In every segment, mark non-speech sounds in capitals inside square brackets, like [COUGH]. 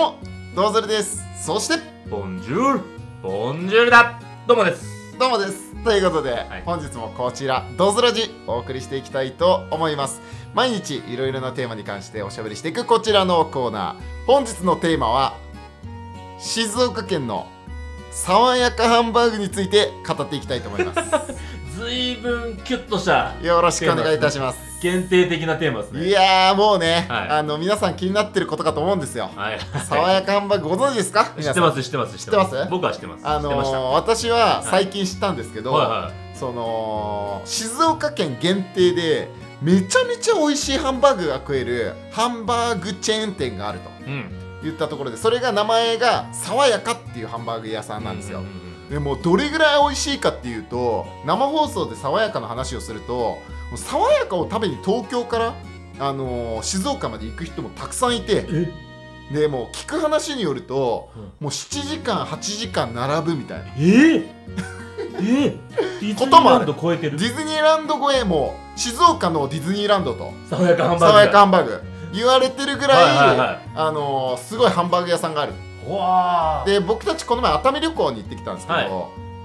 も。どうぞるです。そして。ボンジュール。ボンジュールだ。どうもです。どうもです。ということで、い。本日もこちらどうぞらじお送りしていきたいと思います。毎日いろいろなテーマに関しておしゃべりしていくこちらのコーナー。本日のテーマは静岡県の爽やかハンバーグについて語っていきたいと思います [LAUGHS] ずいぶんキュッとしたよろしくお願いいたします。限定的なテーマですね。いやーもうね、はい。あの皆さん気になってることかと思うんですよ。はい。爽やかハンバーグご存知ですか？[LAUGHS] 知ってます知ってます知ってます。僕は知ってます。あのー、私は最近知ったんですけど、はいはその静岡県限定でめちゃめちゃ美味しいハンバーグが食えるハンバーグチェーン店があるというん。言ったところでそれが名前が爽やかっていうハンバーグ屋さんなんですよ、ううんうんでもどれぐらい美味しいかっていうと生放送で爽やかの話をすると爽やかを食べに東京から、あのー静岡まで行く人もたくさんいてえ？でもう聞く話によると、うん。もう7時間8時間並ぶみたいな。え？え？ディズニーランド [LAUGHS] 超えてる？ディズニーランド超えも静岡のディズニーランドと爽やかハンバーグ爽やかハンバーグ。言われてるぐらい、はいはいはい。あのーすごいハンバーグ屋さんがあるで僕たちこの前熱海旅行に行ってきたんですけど、はい。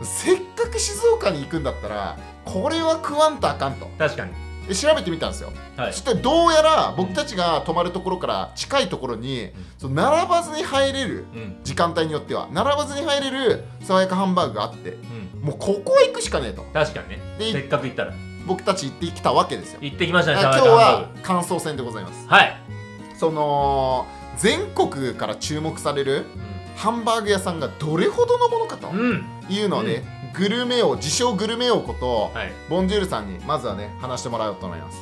せっかく静岡に行くんだったらこれは食わんとあかんと。確かに。で調べてみたんですよ、はい。そしてどうやら僕たちが泊まるところから近いところに、その並ばずに入れるうん。時間帯によっては並ばずに入れる爽やかハンバーグがあってうん。もうここは行くしかねえと。確かにね。でせっかく行ったら。僕たち行ってきたわけですよ。行ってきましたねあ今日は感想戦でございます。グはい。その全国から注目されるハンバーグ屋さんがどれほどのものかとうん。いうのをね、グルメ王自称グルメ王こと、はい。ボンジュールさんにまずはね話してもらおうと思います。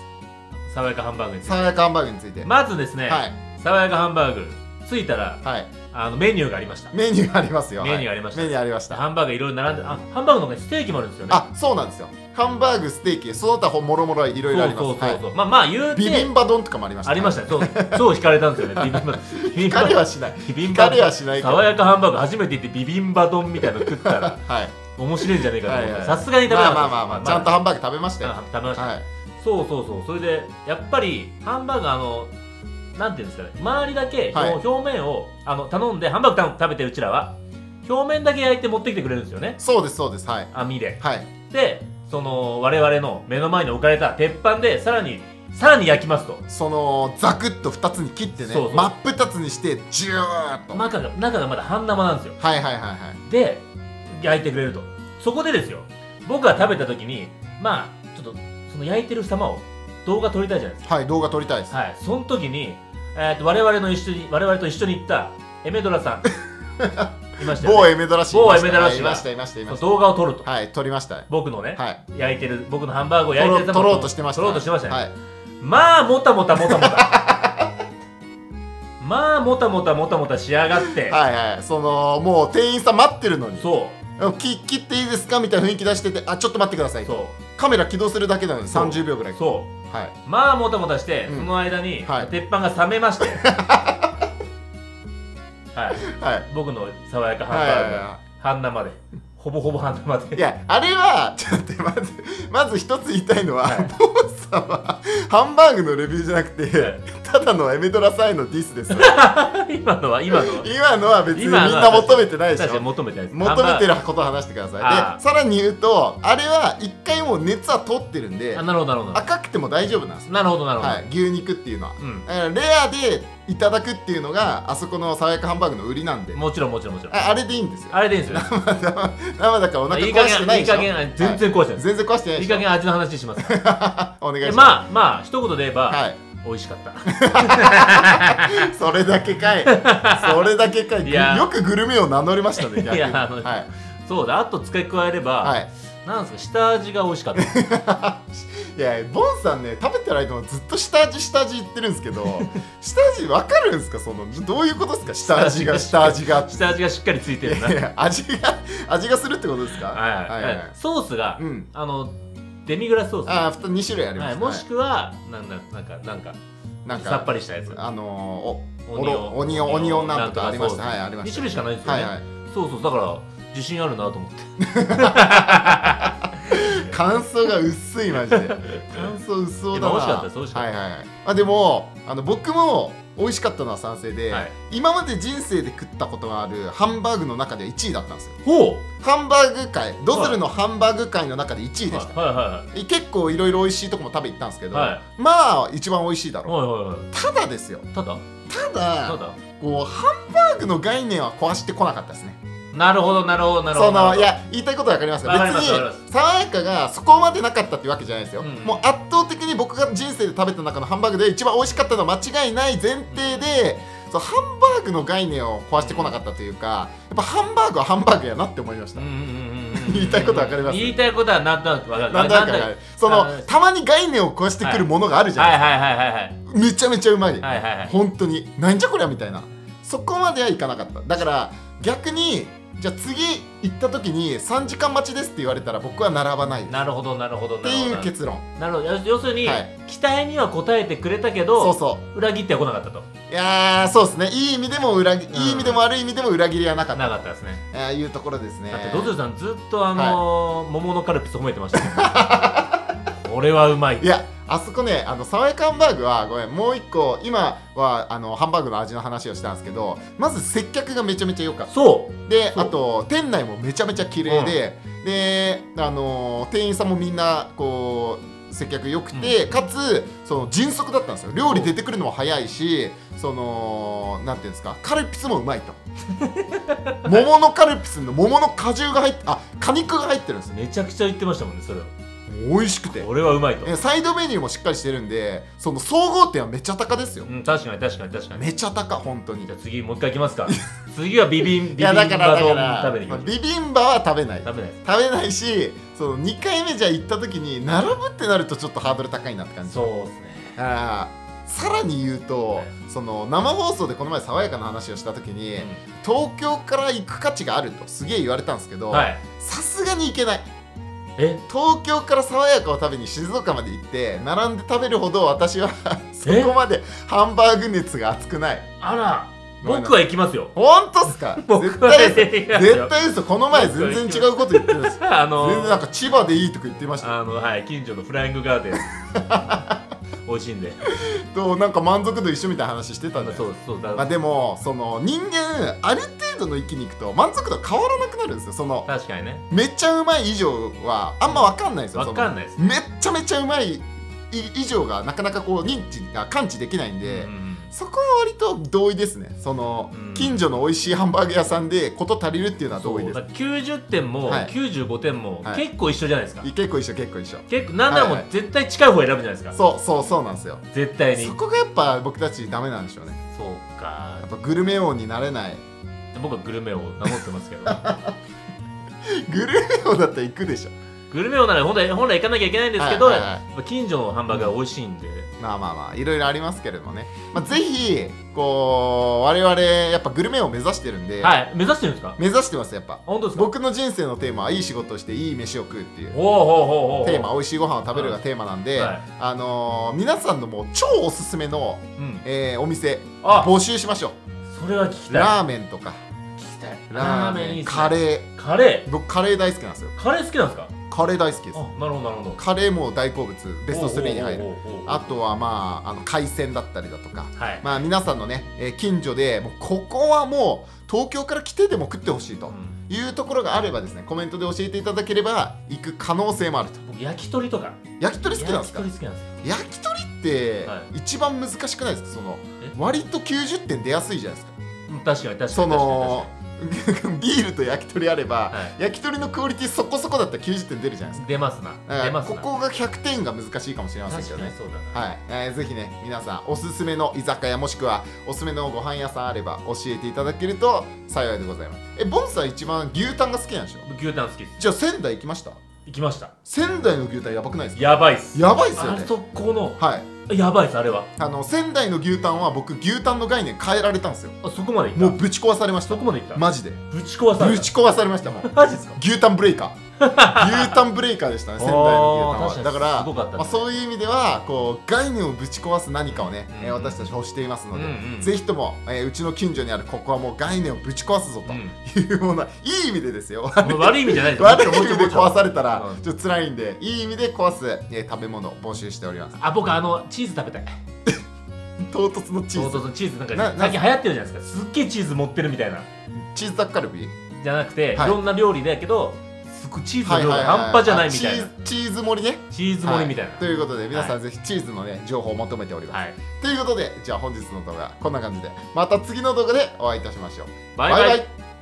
爽やかハンバーグについて。爽やかハンバーグについて、まずですねはい。爽やかハンバーグ着いたらはい。あのメニューがありました。メニューありますよ。メニューありました。はいメニューありました。ハンバーグいろいろ並んであハンバーグの中にステーキもあるんですよね。あそうなんですよ。ハンバーグステーキその他もろもろいろいろあります。そうそうそうはい。まあまあ言うてビビンバ丼とかもありましたありましたね。そう。超惹かれたんですよね。[LAUGHS] ビビンバ。ビビンバ光はしない。ビビンバ。光はしない爽やかハンバーグ初めて行ってビビンバ丼みたいなの食ったらはい。面白いんじゃねえかと思ってさすがに食べまあまあまあまあちゃんとハンバーグ食べましたよあ食べました、はいそうそうそうそれでやっぱりハンバーグあ。のなんていうんですかね周りだけ、はい。表面をあの頼んでハンバーグ食べてるうちらは表面だけ焼いて持ってきてくれるんですよね。そうですそうです。はい。網で。はい。でその我々の目の前に置かれた鉄板でさらにさらに焼きますと。そのザクッと2つに切ってねそうそう。真っ二つにしてジューッと。はい中が中がまだ半生なんですよ。はいはいはい。で焼いてくれると。そこでですよ。僕が食べた時にまあちょっとその焼いてる様を動画撮りたいじゃないですはい動画撮りたいです。かはいその時に、えー、と我々の一緒に我々と一緒に行ったエメドラさん。[LAUGHS] いましたよ某ねエメドラ氏某エメドラ氏がいましたいましたいました。動画を撮ると。はい撮りました。僕のね、はい。焼いてる僕のハンバーグを撮焼いてる撮ろうとしてました。撮ろうとしてましたね、はい。まあもたもたもたもた。[LAUGHS] まあもたもたもたもた仕上がって、はいはいそのもう店員さん待ってるのに。そう。き切っていいですか？みたいな雰囲気出しててあちょっと待ってください。そカメラ起動するだけなのにそう。30秒ぐらいそう。はい。まあもたもたして、うん。その間に、はい。鉄板が冷めまして。[LAUGHS] はい。はい。僕の爽やかハンはいバーグ。がはいは半生でほぼほぼ半生いいでやあれはちょっと待ってまずまず一つ言いたいのは、はい。ボンさんはハンバーグのレビューじゃなくて、はい。ただのエメドラさんへのディスです [LAUGHS] 今のは今のは。今のは別にみんな求めてないでしょ。求めてない求めてるることを話してください。あでさらに言うとあれは一回もう熱は通ってるんであなるほどなるほど。赤くても大丈夫なんですなるほどなるほど、はい、牛肉っていうのは。うん。だからレアでいただくっていうのがあそこの爽やかハンバーグの売りなんで。もちろんもちろんもちろん。ああれでいいんですよ。あれでいいんですよ [LAUGHS] 生だからお腹壊してないでしょ。減いい加減全然壊してない。全然壊してないいい加減味の話します。[LAUGHS] お願いします。でまあまあ一言で言えば、はい。美味しかった。[LAUGHS] それだけかい。それだけかい。よくグルメを名乗りましたね逆に。いやはい。そうだ。あと付け加えれば、はいなんですか下味が美味しかった。[LAUGHS] いやボンさんね食べてる間もずっと下味下味言ってるんですけど [LAUGHS] 下味わかるんですか？そのどういうことですか？下味が下味が下味が。しっかりついてるな。味が味がするってことですか？はいはいはい。はいソースが、うん。あのデミグラスソース。ああ2種類あります、はい、もしくは、なんだなんかなんかなんかさっぱりしたやつ。あのー、おオニオ。ンオニオンなんとかありました。はいありました。2種類しかないですよね、はいはい。そうそうだから自信あるなと思って。[LAUGHS] 感想が薄いマジで。感想薄そうだな。今美味しかったです美味しかったはいはいはい。あでもあの僕も美味しかったのは賛成で、はい。今まで人生で食ったことがあるハンバーグの中で1位だったんですよ。ほハンバーグ界ドズルのハンバーグ界の中で1位でした、はい。はい結構いろいろ美味しいとこも食べ行ったんですけど、はまあ一番美味しいだろう。はいはいはい。ただですよ。ただ？ただただ？こうハンバーグの概念は壊してこなかったですねなるほどなるほどなるほそどのいや言いたいことは分かりますよ。別わかりますわかりまに爽やかがそこまでなかったっていうわけじゃないですよ、うん。もう圧倒的に僕が人生で食べた中のハンバーグで一番美味しかったのは間違いない前提で、そうハンバーグの概念を壊してこなかったというかやっぱハンバーグはハンバーグやなって思いました、うんうんうんうん言いたいことわかります？言いたいことはなんとなくわかる。なんとなくわかる。そのあたまに概念を壊してくるものがあるじゃはいない。はいはいはいはいですか、めちゃめちゃうまい、はいはいはい。本当に。なんじゃこりゃみたいな。そこまではいかなかった。だから逆にじゃあ次行った時に3時間待ちですって言われたら僕は並ばない。なるほどなるほどってなるほど。いう結論。なるほど。要要するに、はい。期待には応えてくれたけそうどそ裏切っては来なかったと。ういやーそうですね。いい意味でも裏切、うん。いい意味でも悪い意味でも裏切りはなかった。なかったですね。あーいうところですね。だってドズルさんずっとあのー桃のカルピス褒めてましたもん [LAUGHS] これはうまい。いやあそこねあの爽やかハンバーグはごめんもう一個今はあのハンバーグの味の話をしたんですけどまず接客がめちゃめちゃ良かった。そう。そう。であと店内もめちゃめちゃ綺麗で、であのー店員さんもみんなこう接客良くて、かつその迅速だったんですよ。料理出てくるのも早いしそのなんていうんですかカルピスもうまいと。[LAUGHS] 桃のカルピスの桃の果汁が入ってあ果肉が入ってるんですよ。めちゃくちゃ言ってましたもんねそれは美味しくて。これはうまいと、えサイドメニューもしっかりしてるんでその総合点はめっちゃ高ですよ。うん、確かに確かに確かに。めちゃ高本当に。じゃあ次もう一回いきますか。[LAUGHS] 次はビビンビビンバ丼だから食べに行きまビビンバは食べない。食べない食べないしその2回目じゃあ行った時に並ぶってなるとちょっとハードル高いなって感じ。そうですね。あーさらに言うと、はい。その生放送でこの前爽やかな話をした時に、東京から行く価値があるとすげえ言われたんですけどはい。さすがに行けないえ？東京から爽やかを食べに静岡まで行って並んで食べるほど私はそこまでハンバーグ熱が熱くない。あら僕は行きますよ。本当っすか？[LAUGHS] 僕絶は対絶対嘘この前全然違うこと言ってるんです。あの全然なんか千葉でいいとか言ってましたあのはい近所のフライングガーデン [LAUGHS] 美味しいんで。[LAUGHS] となんか満足度一緒みたいな話してたんでそうそうだまあでもその人間ある程度の域に行くと満足度変わらなくなるんですよ。その確かにね。めっちゃうまい以上はあんま分かんないんですよ。わかんないですそのめっちゃめちゃうまいい以上がなかなかこう認知が感知できないんで、うんそこは割と同意ですね。その、うん。近所の美味しいハンバーグ屋さんで事足りるっていうのは同意です。そう。だから90点もはい。95点もはい。結構一緒じゃないですか、結構一緒結構一緒。結構なんならもうはいはい。絶対近い方選ぶじゃないですか、そうそうそうなんですよ。絶対に。そこがやっぱ僕たちダメなんでしょうね。そうか。やっぱグルメ王になれない。僕はグルメを名乗ってますけど。[LAUGHS] グルメ王だったら行くでしょ。グルメをなら本来本来行かなきゃいけないんですけど、はいはいはい。近所のハンバーガー美味しいんで、まあまあまあいろいろありますけれどもね、まあ、ぜひこう我々やっぱグルメを目指してるんで、はい。目指してるんですか？目指してますやっぱ。本当ですか？僕の人生のテーマはいい仕事をしていい飯を食うっていうほうほうほうほう。テーマ。美味しいご飯を食べるがテーマなんで、はい。あのー皆さんのもう超おすすめの、うん。えーお店あ。募集しましょそれは聞きたい。うラーメンとか。聞きたい。ラーメンいいっすね。カレー。カレ僕カレー大好きなんですよ。ーカレー好きなんですか？カレー大好きです。あなるほどなるほど。カレーも大好物ベスト3に入る。あとはまああの海鮮だったりだとか。はい、まあ皆さんのね、えー近所でもうここはもう東京から来てでも食ってほしいとうん。いうところがあればですねコメントで教えていただければ行く可能性もあると。僕焼き鳥とか。焼き鳥好きなんですか？焼き鳥好きなんですよ。焼き鳥っては一番難しくないですか？そのえ？割と90点出やすいじゃないですか。うん確かに確かにビールと焼き鳥あれば、にはい。焼き鳥のクオリティそこそこだったら90点出るじゃないですか。出ますな。出ますな。ここが100点が難しいかもしれませんけどね。そうだな。はい、えーぜひね皆さんおすすめの居酒屋もしくはおすすめのご飯屋さんあれば教えていただけると幸いでございます。えボンさん一番牛タンが好きなんでしょ？僕牛タン好きです。じゃあ仙台行きました？行きました。仙台の牛タンやばくないですか？やばいっす。やばいっすよね。あそこの。はいやばいっすあれは。あの仙台の牛タンは僕牛タンの概念変えられたんですよ。あそこまで行った。もうぶち壊されました。そこまで行った。マジで。ぶち壊された。ぶち壊されましたもう。マジですか？牛タンブレイカー。牛タンブレイカーでしたね [LAUGHS] 仙台の牛タンは。だからかね。まあ、そういう意味ではこう概念をぶち壊す何かをね、えーうん。私たち欲していますので、うんうん。ぜひとも、えーうちの近所にあるここはもう概念をぶち壊すぞとうん。いうもの、いい意味でですよ。悪い意味じゃないです悪い意味で壊されたらうん。ちょっと辛いんでいい意味で壊す、えー食べ物を募集しております。あ僕あのチーズ食べたい。[LAUGHS] 唐突のチーズ。唐突のチーズなんか最近流行ってるじゃないですか。すっげえチーズ持ってるみたいな。チーズタッカルビ？じゃなくて、はい。い、ろんな料理だけどチーズの量が半端じゃないみたいな。あチーズ盛りね。チーズ盛りみたいな。はということで皆さはんぜひチーズのね情報を求めております、はい、ということでじゃあ本日の動画こんな感じでまた次の動画でお会いいたしましょう。バイバイ。イ